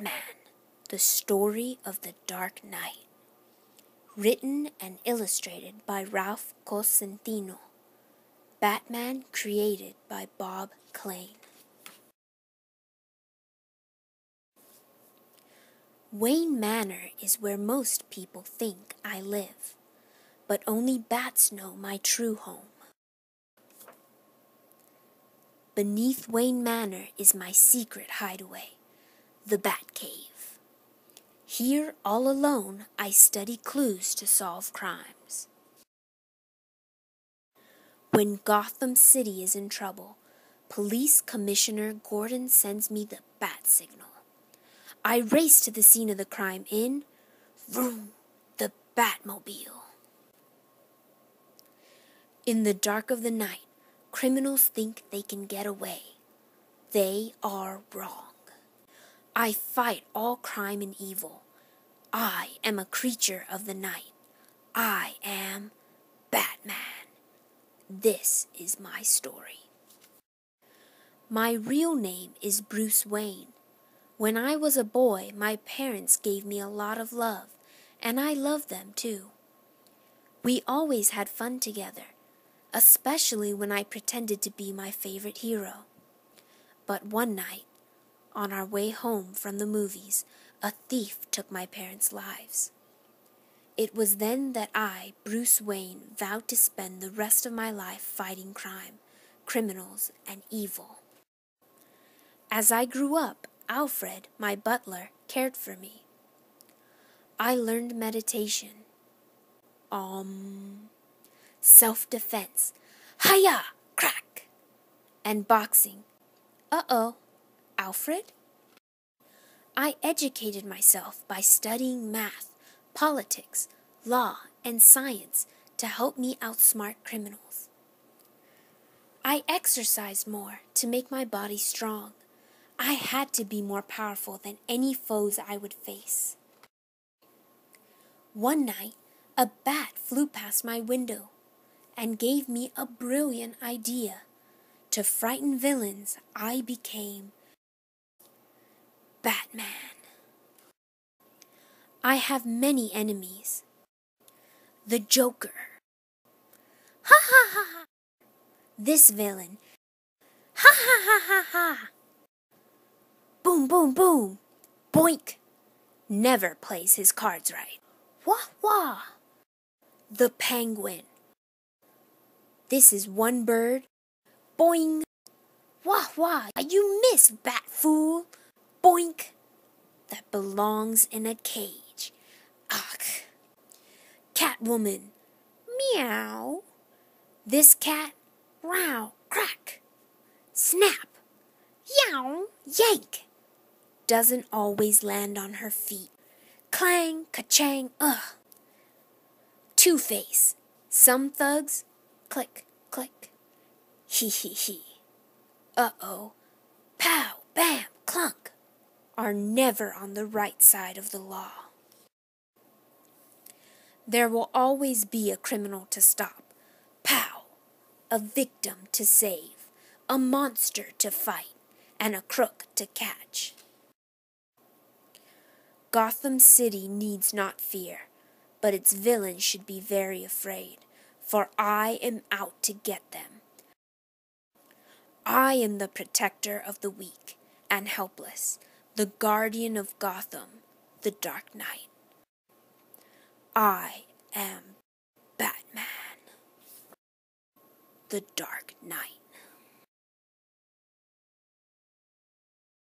Batman, the story of the Dark Knight. Written and illustrated by Ralph Cosentino. Batman created by Bob Kane. Wayne Manor is where most people think I live, but only bats know my true home. Beneath Wayne Manor is my secret hideaway, the Bat Cave. Here, all alone, I study clues to solve crimes. When Gotham City is in trouble, Police Commissioner Gordon sends me the bat signal. I race to the scene of the crime in, vroom, the Batmobile. In the dark of the night, criminals think they can get away. They are wrong. I fight all crime and evil. I am a creature of the night. I am Batman. This is my story. My real name is Bruce Wayne. When I was a boy, my parents gave me a lot of love, and I loved them too. We always had fun together, especially when I pretended to be my favorite hero. But one night, on our way home from the movies, a thief took my parents' lives. It was then that I, Bruce Wayne, vowed to spend the rest of my life fighting crime, criminals, and evil. As I grew up, Alfred, my butler, cared for me. I learned meditation, um, self defense, hiya, crack, and boxing. Uh oh, Alfred? I educated myself by studying math, politics, law, and science to help me outsmart criminals. I exercised more to make my body strong. I had to be more powerful than any foes I would face. One night, a bat flew past my window and gave me a brilliant idea. To frighten villains, I became Batman. I have many enemies. The Joker. Ha ha ha ha. This villain. Ha ha ha ha ha. Boom, boom, boom. Boink. Never plays his cards right. Wah, wah. The penguin. This is one bird. Boing. Wah, wah. You miss, bat fool. Boink. That belongs in a cage. Ugh. Catwoman. Meow. This cat. Row. Crack. Snap. Yow. Yank doesn't always land on her feet. Clang, ka-chang, ugh. Two Face. Some thugs, click, click. Hee hee hee. Uh oh. Pow, bam, clunk. Are never on the right side of the law. There will always be a criminal to stop. Pow. A victim to save. A monster to fight. And a crook to catch. Gotham City needs not fear, but its villains should be very afraid, for I am out to get them. I am the protector of the weak and helpless, the guardian of Gotham, the Dark Knight. I am Batman, the Dark Knight.